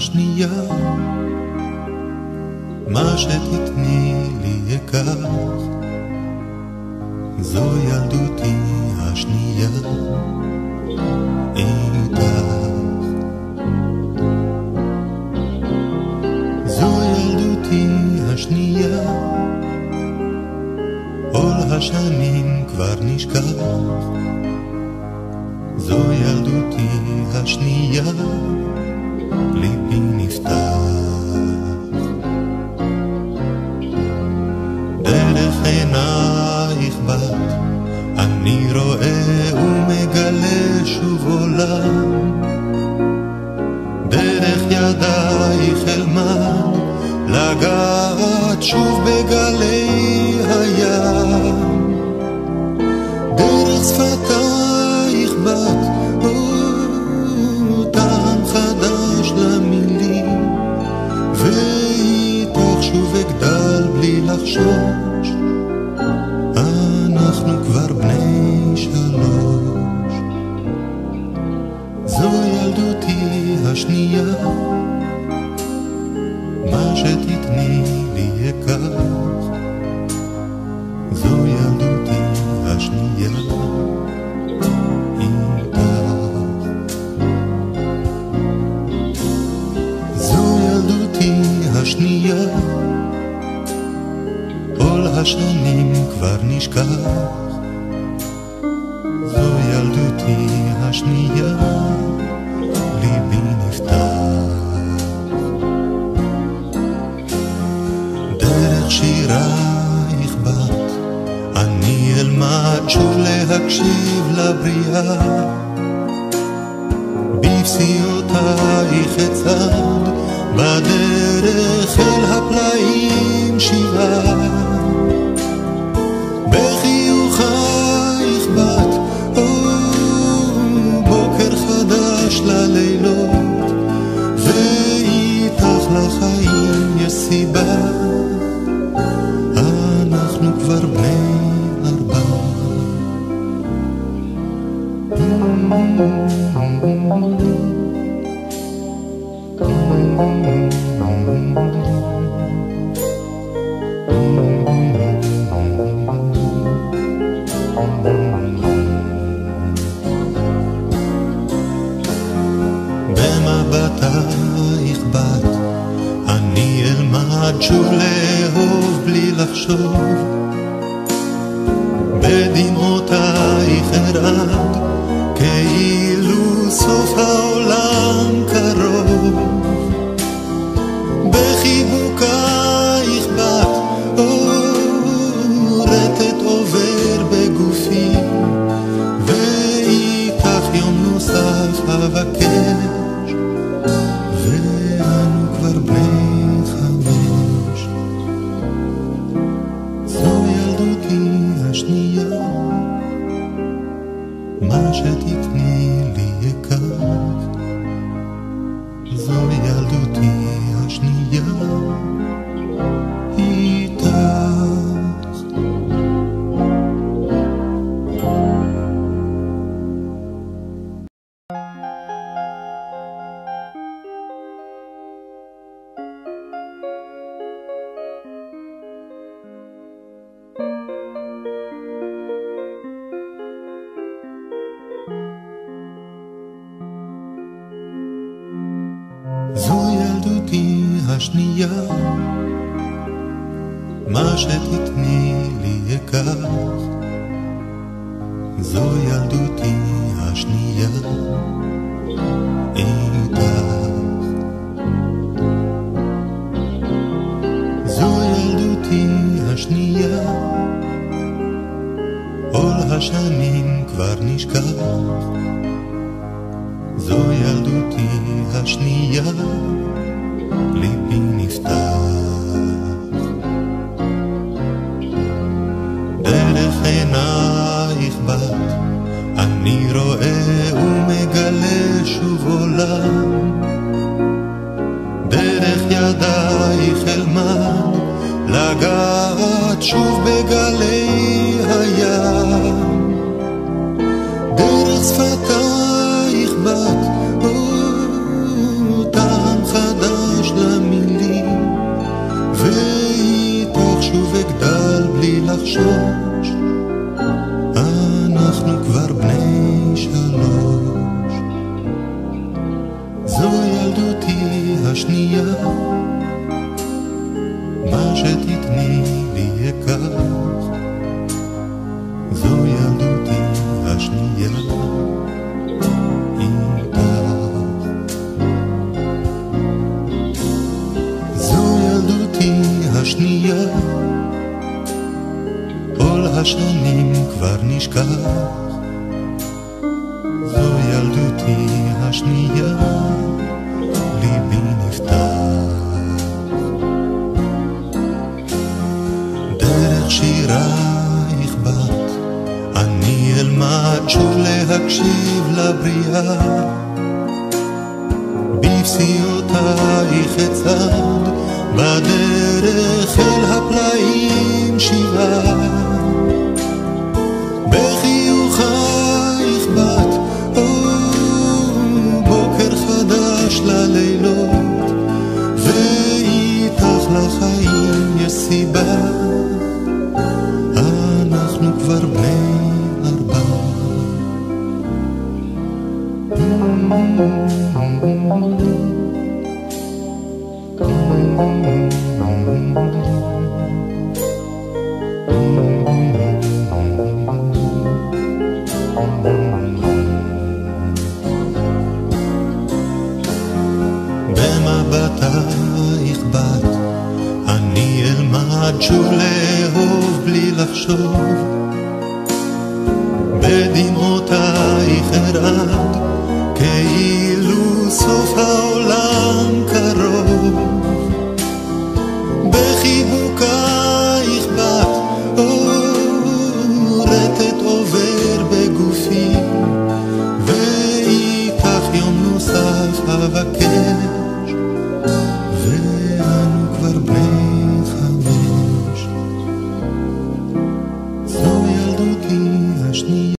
השנייה, מה שתתני לי אקח, זו ילדותי השנייה, איתך. זו ילדותי השנייה, עול השנים כבר נשכח. זו ילדותי השנייה, ליבי נפתח. דרך עינייך בת, אני רואה ומגלה שוב עולם. דרך ידייך אלמד, לגעת שוב בגלי הים. דרך שפתייך אנחנו כבר בני שלוש. זו ילדותי השנייה, מה שתתני לי אקח. זו ילדותי השנייה, איתך. זו ילדותי השנייה, עול השנים כבר נשכח. זו ילדותי השנייה, ליבי נפתח. דרך שירייך בת, אני אלמד שוב להקשיב לבריאה. בפסיעותייך אצעד, בדרך אל הפלאים שבעה. לאהוב בלי לחשוב. בדמעותייך ארעד, כאילו סוף העולם קרוב. השנייה, מה שתתני לי אקח. זו ילדותי השנייה, איתך. זו ילדותי השנייה, עול השנים כבר נשכח. זו ילדותי השנייה, ליבי נפתח. דרך עינייך בת, אני רואה ומגלה שוב עולם. דרך ידייך אלמד, לגעת שוב בגלי הים. דרך שפתייך שש, אנחנו כבר בני שלוש. זו ילדותי השנייה, מה שתתני לי אקח. זו ילדותי השנייה. כל השנים כבר נשכח. זו ילדותי השנייה, ליבי נפתח. דרך שירייך בת, אני אלמד שוב להקשיב לבריאה. בפסיעותייך אצעד, בדרך אל הפלאים שבעה. במבטייך בת, אני אלמד שוב לאהוב בלי לחשוב. בדמעותייך ארעד, כאילו סוף העולם